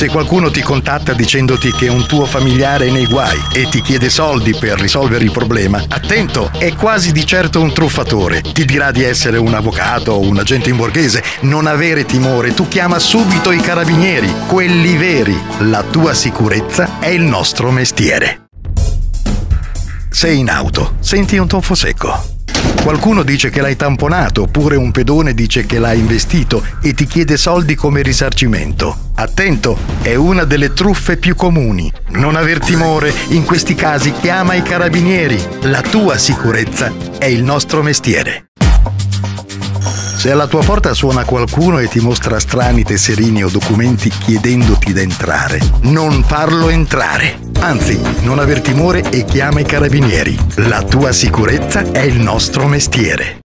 Se qualcuno ti contatta dicendoti che un tuo familiare è nei guai e ti chiede soldi per risolvere il problema, attento, è quasi di certo un truffatore. Ti dirà di essere un avvocato o un agente in borghese. Non avere timore, tu chiama subito i carabinieri, quelli veri. La tua sicurezza è il nostro mestiere. Sei in auto, senti un tonfo secco. Qualcuno dice che l'hai tamponato, oppure un pedone dice che l'hai investito e ti chiede soldi come risarcimento. Attento, è una delle truffe più comuni. Non aver timore, in questi casi chiama i carabinieri. La tua sicurezza è il nostro mestiere. Se alla tua porta suona qualcuno e ti mostra strani tesserini o documenti chiedendoti di entrare, non farlo entrare. Anzi, non aver timore e chiama i carabinieri. La tua sicurezza è il nostro mestiere.